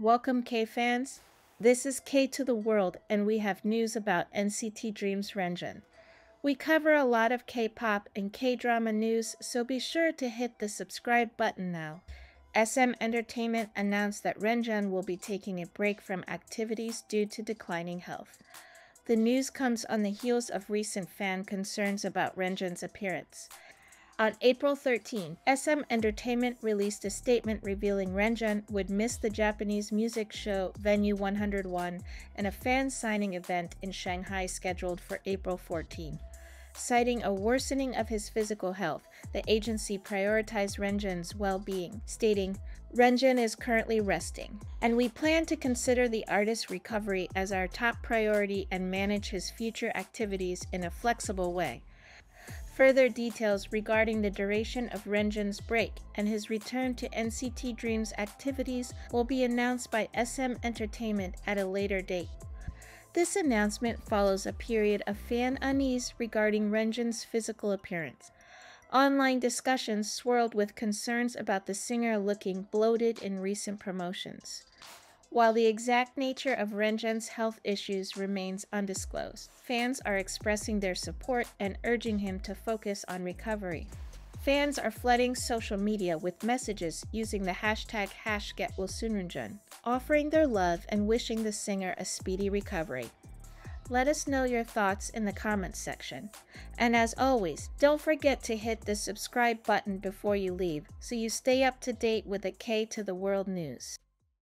Welcome, K fans. This is K to the World, and we have news about NCT Dreams Renjun. We cover a lot of K pop and K drama news, so be sure to hit the subscribe button now. SM Entertainment announced that Renjun will be taking a break from activities due to declining health. The news comes on the heels of recent fan concerns about Renjun's appearance. On April 13, SM Entertainment released a statement revealing Renjun would miss the Japanese music show Venue 101 and a fan signing event in Shanghai scheduled for April 14. Citing a worsening of his physical health, the agency prioritized Renjun's well being, stating, Renjun is currently resting, and we plan to consider the artist's recovery as our top priority and manage his future activities in a flexible way. Further details regarding the duration of Renjun's break and his return to NCT Dream's activities will be announced by SM Entertainment at a later date. This announcement follows a period of fan unease regarding Renjun's physical appearance. Online discussions swirled with concerns about the singer looking bloated in recent promotions. While the exact nature of Renjun's health issues remains undisclosed, fans are expressing their support and urging him to focus on recovery. Fans are flooding social media with messages using the hashtag HashGetWillSoonRenjun, offering their love and wishing the singer a speedy recovery. Let us know your thoughts in the comments section. And as always, don't forget to hit the subscribe button before you leave so you stay up to date with the K to the World news.